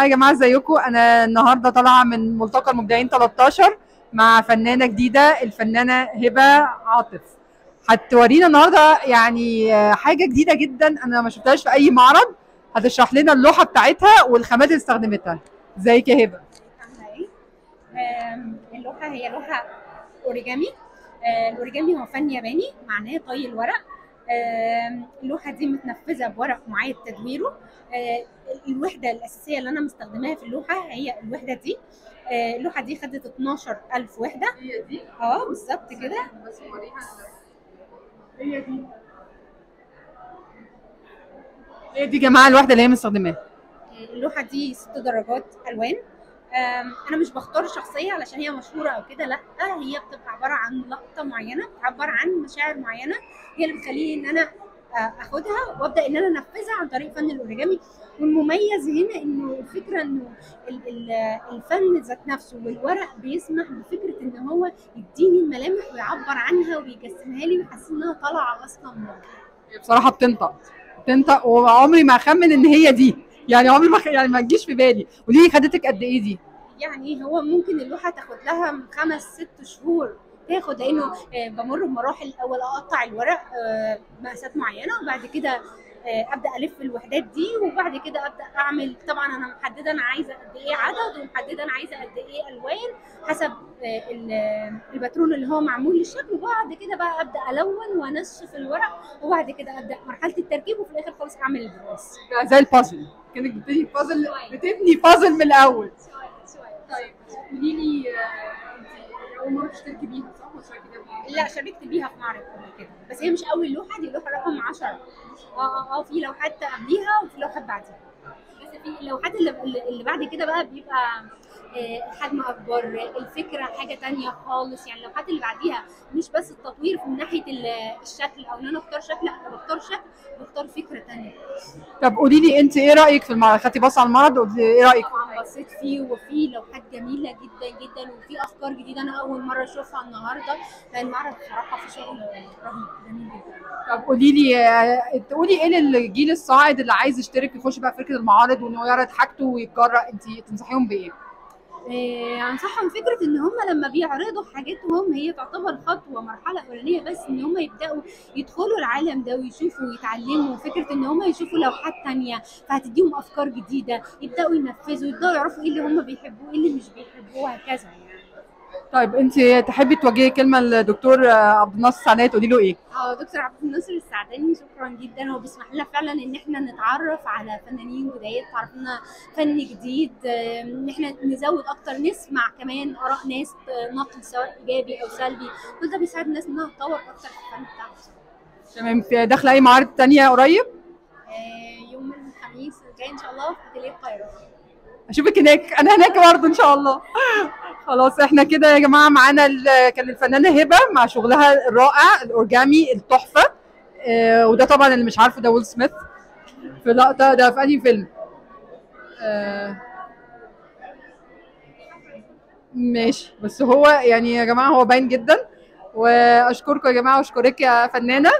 هاي يا جماعة إزيكم؟ أنا النهارده طالعة من ملتقى المبدعين 13 مع فنانة جديدة الفنانة هبة عاطف. هتورينا النهارده يعني حاجة جديدة جدا أنا ما شفتهاش في أي معرض. هتشرح لنا اللوحة بتاعتها والخامات اللي استخدمتها. إزيك يا هبة؟ اللوحة هي لوحة أوريجامي. آه، الأوريجامي هو فن ياباني معناه طي الورق اللوحة دي متنفذة بورق معاد تدويره. آه، الوحدة الأساسية اللي أنا مستخدماها في اللوحة هي الوحدة دي. آه، اللوحة دي خدت 12000 وحدة. هي دي؟ آه بالظبط كده. بس وريها. هي دي. هي دي يا جماعة الواحده اللي هي مستخدماها. اللوحة دي ست درجات ألوان. أنا مش بختار شخصية علشان هي مشهورة أو كده لأ هي بتبقى عبارة عن لقطة معينة بتعبر عن مشاعر معينة هي اللي بتخليني إن أنا آه، أخدها وأبدأ إن أنا أنفذها عن طريق فن الأوريجامي. والمميز هنا إنه الفكرة إنه ال- ال- الفن ذات نفسه والورق بيسمح بفكرة إن هو يديني الملامح ويعبر عنها ويجسمها لي ويحسسني إنها طالعة أصلا من بصراحة بتنطق بتنطق وعمري ما أخمن إن هي دي. يعني عمري ما يعني ما تجيش في بالي. وليه خدتك قد إيه دي؟ يعني هو ممكن اللوحة تاخد لها من خمس ست شهور. تاخد لأنه آه، بمر بمراحل. الأول أقطع الورق آه، مقاسات معينة. وبعد كده آه، أبدأ ألف الوحدات دي. وبعد كده أبدأ أعمل. طبعا أنا محددة أنا عايزة قد إيه عدد ومحددة أنا عايزة قد إيه ألوان حسب ال- الباترون اللي هو معمول للشكل. وبعد كده بقى أبدأ ألون وأنشف الورق. وبعد كده أبدأ مرحلة التركيب. وفي الآخر خالص أعمل البراس زي البازل. كأنك بتبني بازل بتبني بازل من الأول. طيب قولي لي انت اول مره تشتركي بيها صح؟ لا شاركت بيها في معرض قبل كده. بس هي مش أول لوحة دي لوحة رقم 10 آه آه آه في لوحات قبليها وفي لوحات بعديها. بس في اللوحات اللي, اللي بعد كده بقى بيبقى آه، حجم أكبر الفكرة حاجة تانية خالص. يعني اللوحات اللي بعديها مش بس التطوير من ناحية ال- الشكل أو إن أنا أختار شكل لأ أنا بختار شكل بختار فكرة تانية. طب قولي لي انت إيه رأيك في المعرض خدتي بص على المعرض قلتي إيه رأيك؟ بصيت فيه وفي لوحات جميلة جدا جدا وفي أفكار جديدة أنا أول مرة أشوفها النهارده فالمعرض بصراحة في شغل رهيب جميل جدا. طب قولي لي تقولي إيه للجيل الصاعد اللي عايز يشترك يخش بقى في فكره المعارض وإنه يعرض حاجته ويتجرأ انت تنصحيهم بإيه؟ إيه، أنصحهم فكرة إن هم لما بيعرضوا حاجاتهم هي تعتبر خطوة مرحلة أولانية بس إن هم يبدأوا يدخلوا العالم ده ويشوفوا ويتعلموا فكرة إن هم يشوفوا لوحات تانية فهتديهم أفكار جديدة يبدأوا ينفذوا يبدأوا يعرفوا إيه اللي هم بيحبوه إيه اللي مش بيحبوه وهكذا يعني. طيب انت تحبي توجهي كلمة للدكتور عبد الناصر سعناية تقولي له إيه؟ آه دكتور عبد الناصر السعداني شكرا جدا. هو بيسمح لنا فعلا إن إحنا نتعرف على فنانين جداد تعرف لنا فن جديد. ان إحنا نزود أكتر نسمع كمان آراء ناس آه، نقد سواء إيجابي أو سلبي. كل ده بيساعد الناس إنها تطور أكتر في الفن بتاعها تمام. في- داخلة أي معارض تانية قريب؟ آه، يوم الخميس الجاي إن شاء الله في اتيليه القاهرة. أشوفك هناك. أنا هناك برضه إن شاء الله. خلاص إحنا كده يا جماعة معانا كان الفنانة هبة مع شغلها الرائع الأورجامي التحفة. آه وده طبعا اللي مش عارفه ده ويل سميث. في لقطة ده في أنهي فيلم؟ آه ماشي. بس هو يعني يا جماعة هو باين جدا. وأشكركم يا جماعة وأشكرك يا فنانة.